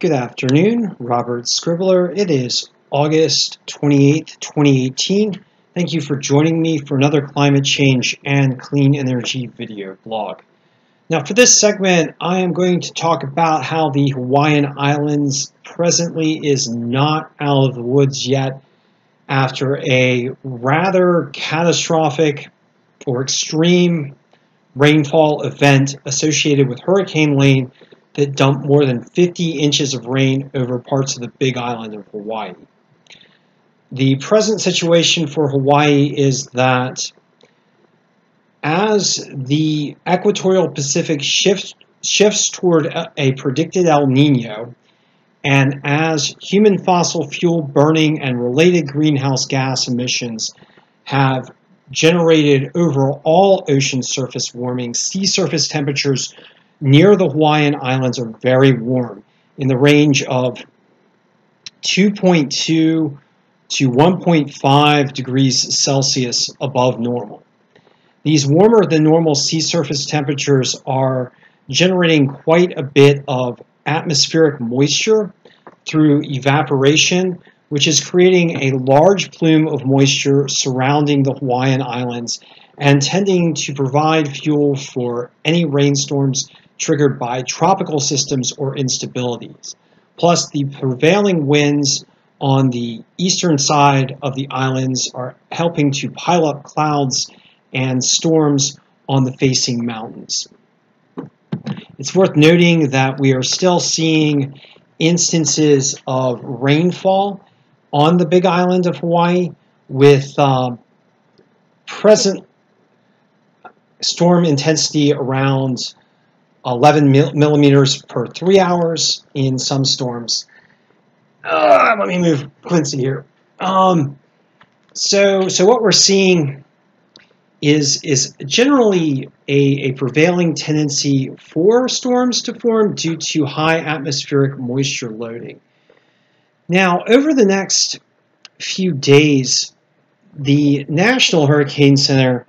Good afternoon, Robert Scribbler. It is August 28th, 2018. Thank you for joining me for another climate change and clean energy video blog. Now for this segment, I am going to talk about how the Hawaiian Islands presently is not out of the woods yet after a rather catastrophic or extreme rainfall event associated with Hurricane Lane that dumped more than 50 inches of rain over parts of the big island of Hawaii. The present situation for Hawaii is that as the equatorial Pacific shifts, shifts toward a, a predicted El Nino, and as human fossil fuel burning and related greenhouse gas emissions have generated overall ocean surface warming, sea surface temperatures near the Hawaiian Islands are very warm in the range of 2.2 to 1.5 degrees Celsius above normal. These warmer than normal sea surface temperatures are generating quite a bit of atmospheric moisture through evaporation, which is creating a large plume of moisture surrounding the Hawaiian Islands and tending to provide fuel for any rainstorms triggered by tropical systems or instabilities. Plus, the prevailing winds on the eastern side of the islands are helping to pile up clouds and storms on the facing mountains. It's worth noting that we are still seeing instances of rainfall on the big island of Hawaii with uh, present storm intensity around 11 millimeters per three hours in some storms. Uh, let me move Quincy here. Um, so, so what we're seeing is is generally a, a prevailing tendency for storms to form due to high atmospheric moisture loading. Now, over the next few days, the National Hurricane Center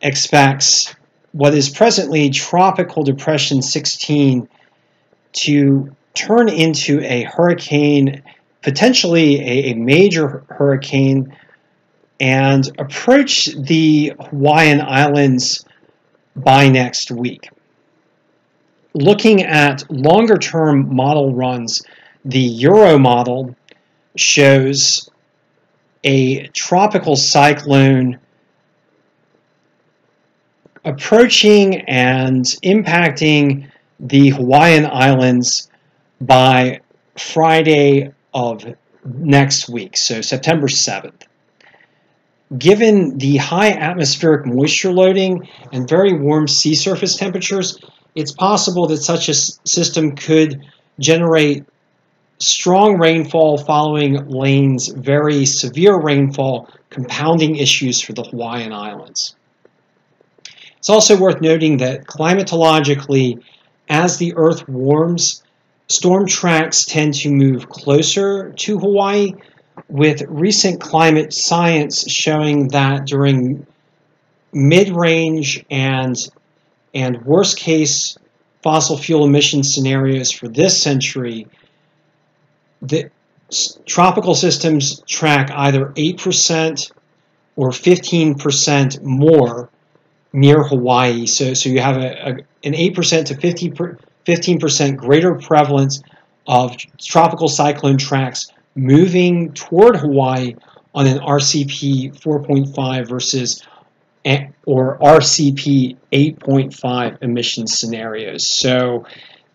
expects what is presently Tropical Depression 16 to turn into a hurricane, potentially a, a major hurricane, and approach the Hawaiian Islands by next week. Looking at longer term model runs, the Euro model shows a tropical cyclone approaching and impacting the Hawaiian Islands by Friday of next week, so September 7th. Given the high atmospheric moisture loading and very warm sea surface temperatures, it's possible that such a system could generate strong rainfall following Lane's very severe rainfall, compounding issues for the Hawaiian Islands. It's also worth noting that climatologically, as the Earth warms, storm tracks tend to move closer to Hawaii, with recent climate science showing that during mid-range and, and worst-case fossil fuel emission scenarios for this century, the tropical systems track either 8% or 15% more near Hawaii. So, so you have a, a an 8% to 50 15% greater prevalence of tropical cyclone tracks moving toward Hawaii on an RCP 4.5 versus or RCP 8.5 emission scenarios. So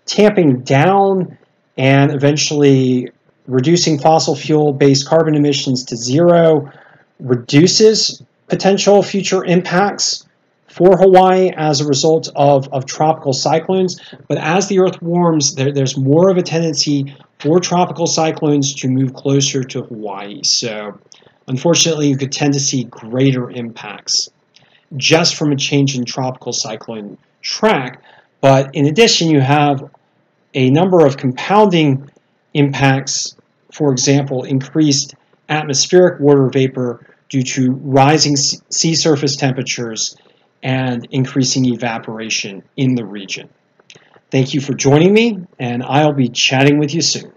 tamping down and eventually reducing fossil fuel based carbon emissions to zero reduces potential future impacts for Hawaii as a result of, of tropical cyclones. But as the Earth warms, there, there's more of a tendency for tropical cyclones to move closer to Hawaii. So unfortunately, you could tend to see greater impacts just from a change in tropical cyclone track. But in addition, you have a number of compounding impacts, for example, increased atmospheric water vapor due to rising sea surface temperatures and increasing evaporation in the region. Thank you for joining me, and I'll be chatting with you soon.